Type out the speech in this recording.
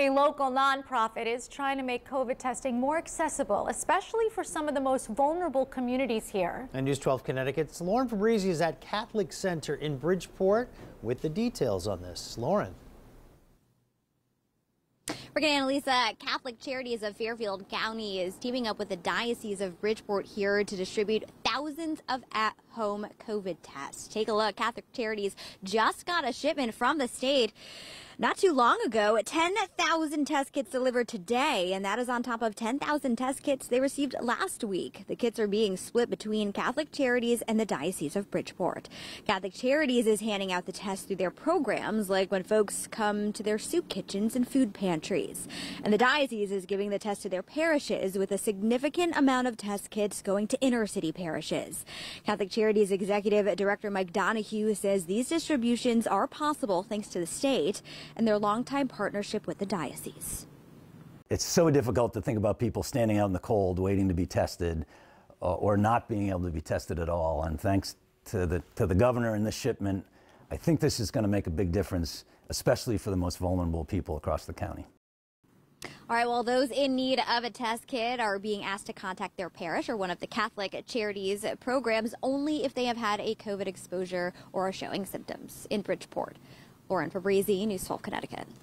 A local nonprofit is trying to make COVID testing more accessible, especially for some of the most vulnerable communities here. And News 12 Connecticut's Lauren Fabrizi is at Catholic Center in Bridgeport with the details on this. Lauren. Rick and Annalisa, Catholic Charities of Fairfield County is teaming up with the Diocese of Bridgeport here to distribute thousands of at-home COVID tests. Take a look. Catholic Charities just got a shipment from the state. Not too long ago, 10,000 test kits delivered today, and that is on top of 10,000 test kits they received last week. The kits are being split between Catholic Charities and the Diocese of Bridgeport. Catholic Charities is handing out the tests through their programs, like when folks come to their soup kitchens and food pantries. And the Diocese is giving the test to their parishes with a significant amount of test kits going to inner city parishes. Catholic Charities Executive Director Mike Donahue says these distributions are possible thanks to the state and their longtime partnership with the diocese. It's so difficult to think about people standing out in the cold waiting to be tested uh, or not being able to be tested at all. And thanks to the, to the governor and the shipment, I think this is going to make a big difference, especially for the most vulnerable people across the county. All right, well, those in need of a test kit are being asked to contact their parish or one of the Catholic Charities programs only if they have had a COVID exposure or are showing symptoms in Bridgeport. Lauren Fabrizi, News 12 Connecticut.